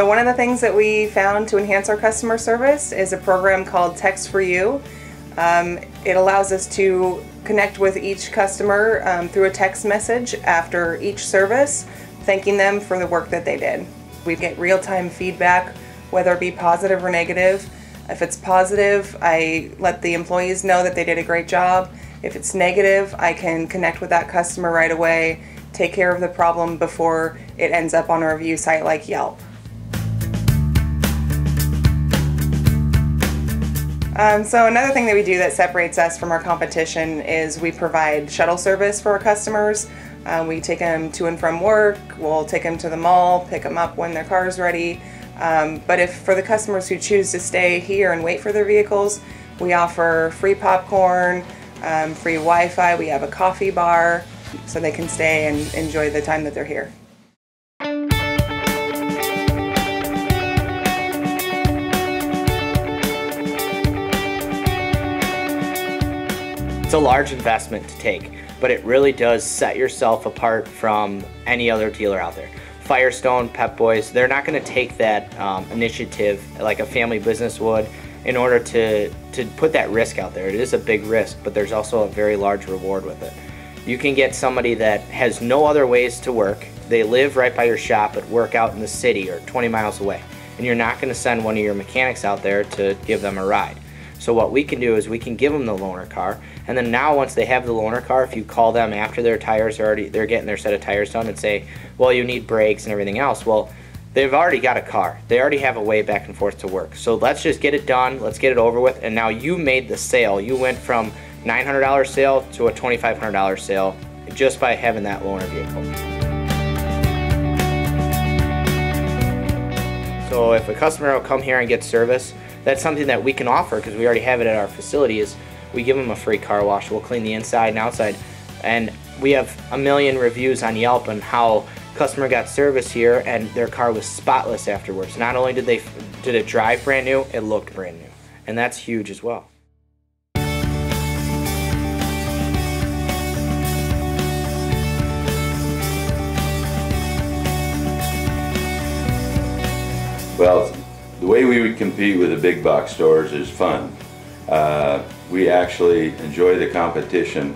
So one of the things that we found to enhance our customer service is a program called Text for You. Um, it allows us to connect with each customer um, through a text message after each service, thanking them for the work that they did. We get real-time feedback, whether it be positive or negative. If it's positive, I let the employees know that they did a great job. If it's negative, I can connect with that customer right away, take care of the problem before it ends up on a review site like Yelp. Um, so another thing that we do that separates us from our competition is we provide shuttle service for our customers. Uh, we take them to and from work, we'll take them to the mall, pick them up when their car is ready. Um, but if for the customers who choose to stay here and wait for their vehicles, we offer free popcorn, um, free Wi-Fi, we have a coffee bar, so they can stay and enjoy the time that they're here. It's a large investment to take, but it really does set yourself apart from any other dealer out there. Firestone, Pep Boys, they're not going to take that um, initiative like a family business would in order to, to put that risk out there. It is a big risk, but there's also a very large reward with it. You can get somebody that has no other ways to work. They live right by your shop but work out in the city or 20 miles away. And you're not going to send one of your mechanics out there to give them a ride. So what we can do is we can give them the loaner car, and then now once they have the loaner car, if you call them after their tires are already, they're getting their set of tires done and say, well, you need brakes and everything else, well, they've already got a car. They already have a way back and forth to work. So let's just get it done, let's get it over with, and now you made the sale. You went from $900 sale to a $2,500 sale just by having that loaner vehicle. So if a customer will come here and get service, that's something that we can offer because we already have it at our facility is we give them a free car wash. We'll clean the inside and outside. And we have a million reviews on Yelp on how customer got service here and their car was spotless afterwards. Not only did they did it drive brand new, it looked brand new. And that's huge as well. Well, way we would compete with the big box stores is fun. Uh, we actually enjoy the competition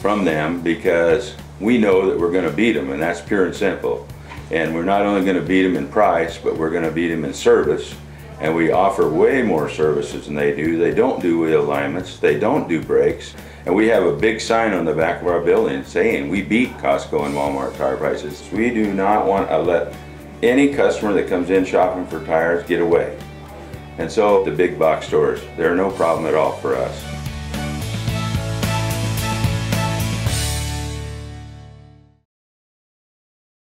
from them because we know that we're going to beat them, and that's pure and simple. And we're not only going to beat them in price, but we're going to beat them in service. And we offer way more services than they do. They don't do wheel alignments. They don't do brakes. And we have a big sign on the back of our building saying we beat Costco and Walmart tire prices. We do not want to let any customer that comes in shopping for tires get away. And so the big box stores, they're no problem at all for us.